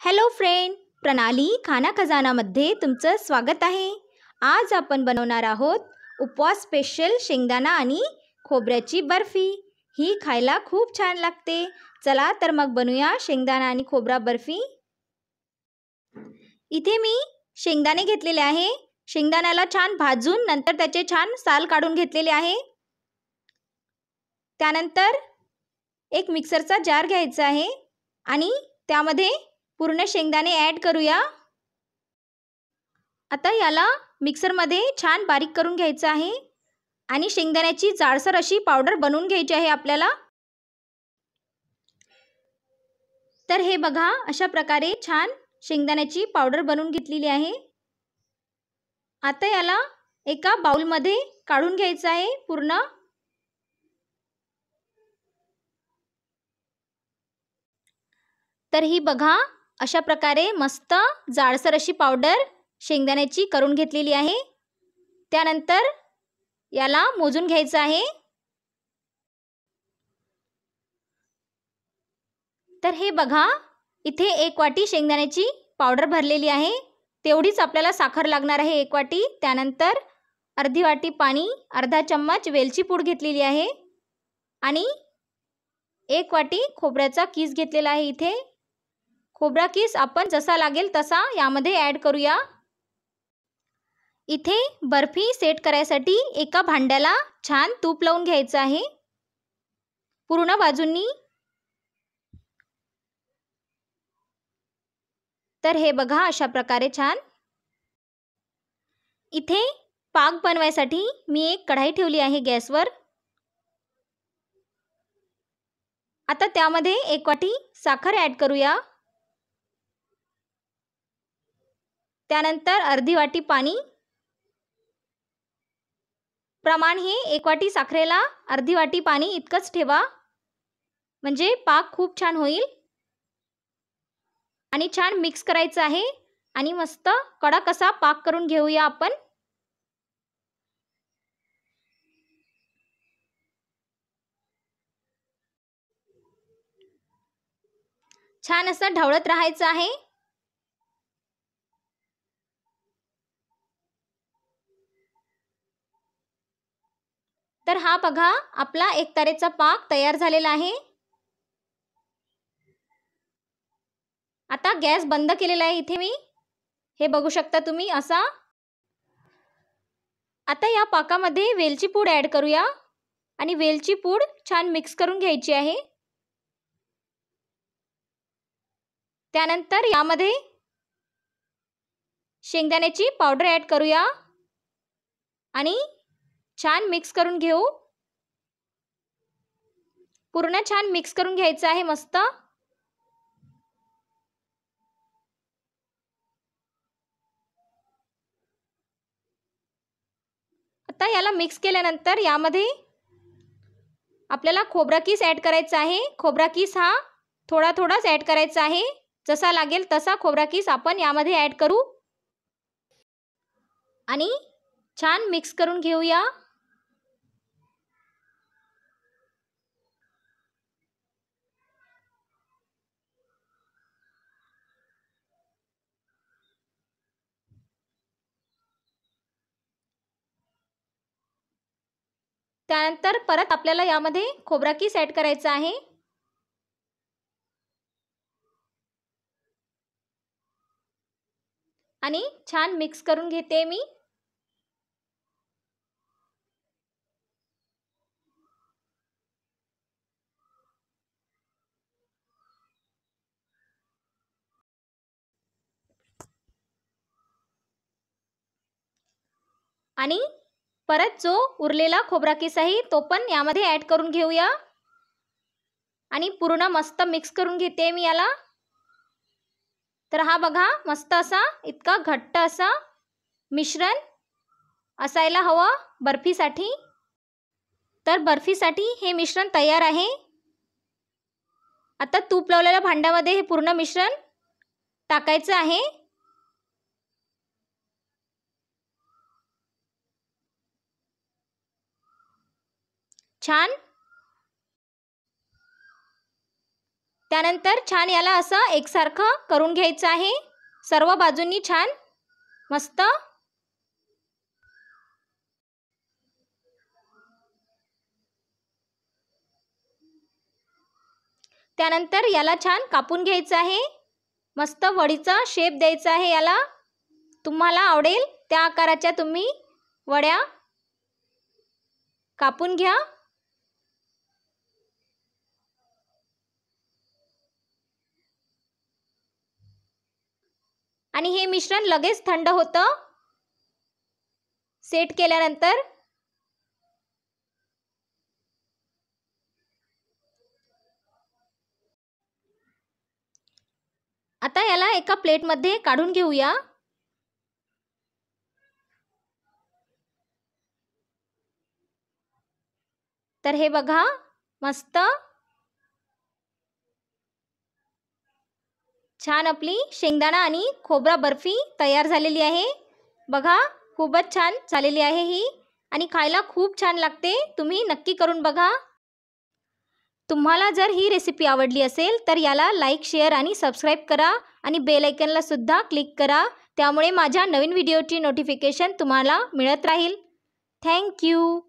Hello friend प्रणाली खाना खजानामध्ये तुमचं स्वागत आहे. आज आपण बनवणार आहोत उपवास स्पेशल शेंगदाणा आणि खोबऱ्याची बर्फी. ही खायला खूप छान लागते. चला तर मग बनवूया शेंगदाणा आणि खोबरा बर्फी. इथे मी शेंगदाणे घेतलेले आहे. शेंगदाण्याला छान भाजून नंतर त्याचे छान साल काढून घेतलेले आहे. त्यानंतर एक मिक्सरचा जार घ्यायचा आहे आणि त्यामध्ये पूर्ण शेंगदाणे ॲड करूया. आता याला मिक्सरमध्ये छान बारीक करून घ्यायचं आहे. आणि शेंगदाण्याची जाडसर अशी पावडर बनवून घ्यायची आहे आपल्याला. तर हे बघा अशा प्रकारे छान शेंगदाण्याची पावडर बनवून घेतलेली आहे. आता याला एका बाउलमध्ये काढून घ्यायचं आहे पूर्ण. तर ही बघा अशा प्रकारे मस्त जाडसर अशी पावडर शेंगदाण्याची करून घेतलेली आहे. त्यानंतर याला मोजून घ्यायचं आहे. तर हे बघा इथे एक वाटी शेंगदाण्याची पावडर भरलेली आहे. तेवढीच आपल्याला साखर लागणार आहे एक वाटी. त्यानंतर अर्धी वाटी पाणी अर्धा चम्मच वेलची पूड घेतलेली आहे. आणि एक वाटी खोबऱ्याचा किस घेतलेला आहे इथे. खोबरा किस आपण जसा लागेल तसा यामध्ये ॲड करूया. इथे बर्फी सेट करायसाठी एका भांड्याला छान तूप लावून घ्यायचं आहे. पूर्ण बाजूंनी. तर हे बघा अशा प्रकारे छान. इथे पाक बनवायसाठी मी एक कढाई ठेवली आहे गॅसवर. आता त्यामध्ये एक वाटी साखर ॲड करूया. त्यानंतर अर्धी वाटी पाणी. प्रमाण हे एक वाटी साखरेला अर्धी वाटी पाणी इतकंच ठेवा. म्हणजे पाक खूप छान होईल. आणि छान मिक्स करायचं आहे. आणि मस्त कडक असा पाक करून घेऊया आपण. छान असं ढवळत राहायचं आहे. तर हा बघा आपला एक तारेचा पाक तयार झालेला आहे. आता गॅस बंद केलेला आहे इथे मी. हे बघू शकता तुम्ही असा. आता या पाकामध्ये वेलची पूड ॲड करूया. आणि वेलची पूड छान मिक्स करून घ्यायची आहे. त्यानंतर यामध्ये शेंगदाण्याची पावडर ॲड करूया. आणि छान मिक्स करून घेऊ. पूर्ण छान मिक्स करून घ्यायचं आहे मस्त. आता याला मिक्स केल्यानंतर यामध्ये आपल्याला खोबरा किस ॲड करायचा आहे. खोबरा किस हा थोडा थोडाच ॲड करायचा आहे. जसा लागेल तसा खोबरा किस आपण यामध्ये ॲड करू. आणि छान मिक्स करून घेऊया. त्यानंतर परत आपल्याला यामध्ये खोबरा किस ॲड करायचा आहे. आणि छान मिक्स करून घेते मी. आणि परत जो उरलेला खोबरा किस आहे तो पण यामध्ये ॲड करून घेऊया. आणि पूर्ण मस्त मिक्स करून घेते मी याला. तर हा बघा मस्त असा इतका घट्ट असा मिश्रण असायला हवं बर्फीसाठी. तर बर्फीसाठी हे मिश्रण तयार आहे. आता तूप लावलेल्या भांड्यामध्ये हे पूर्ण मिश्रण टाकायचं आहे. छान. त्यानंतर छान याला असं एकसारखं करून घ्यायचं आहे. सर्व बाजूंनी छान. मस्त. त्यानंतर याला छान कापून घ्यायचं आहे. मस्त वडीचा शेप द्यायचा आहे याला. तुम्हाला आवडेल त्या आकाराच्या तुम्ही वड्या कापून घ्या. आणि हे मिश्रण लगेच थंड होतं. सेट केल्यानंतर आता याला एका प्लेटमध्ये काढून घेऊया. तर हे बघा मस्त. छान आपली शेंगदाणा आणि खोबरा बर्फी तयार झालेली आहे. बघा खूपच छान झालेली आहे ही. आणि खायला खूप छान लागते. तुम्ही नक्की करून बघा. तुम्हाला जर ही रेसिपी आवडली असेल तर याला लाईक शेअर आणि सबस्क्राईब करा आणि बेल आयकनला सुद्धा क्लिक करा. त्यामुळे माझ्या नवीन व्हिडिओची नोटिफिकेशन तुम्हाला मिळत राहील. थँक्यू